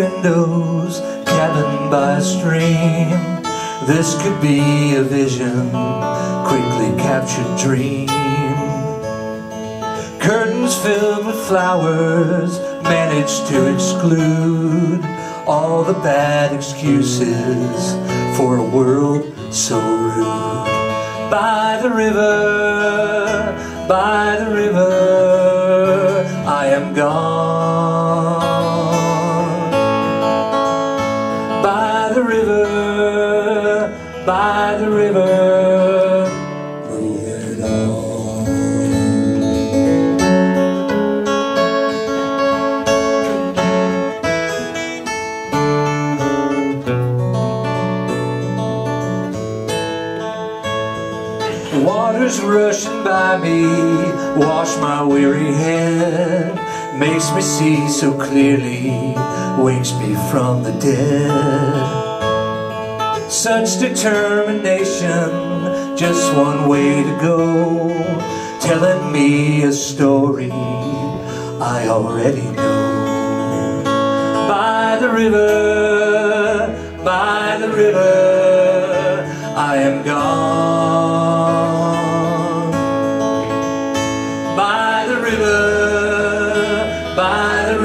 windows, cabin by stream. This could be a vision, quickly captured dream. Curtains filled with flowers managed to exclude all the bad excuses for a world so rude. By the river, by the river, I am gone. By the river, by the river, moving on Water's rushing by me, wash my weary head Makes me see so clearly, wakes me from the dead. Such determination, just one way to go Telling me a story I already know. By the river, by the river,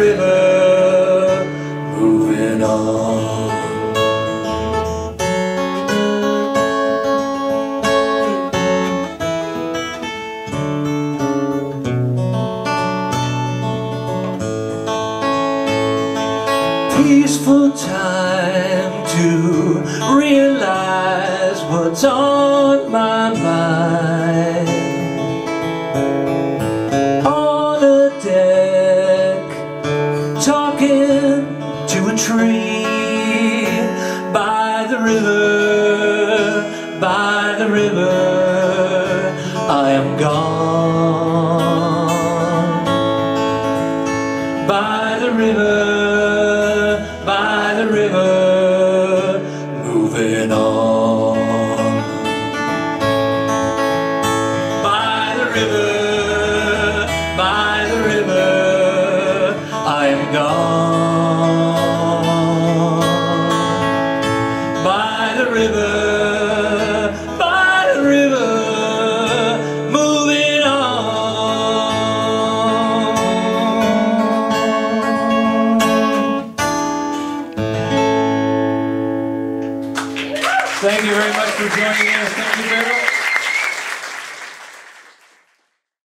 river, moving on. Peaceful time to realize what's on talking to a tree by the river, by the river, I am gone by the river, by the river, moving on. Thank you very much for joining us. Thank you, Bertel.